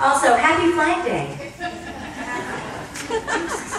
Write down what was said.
Also, happy Flag Day.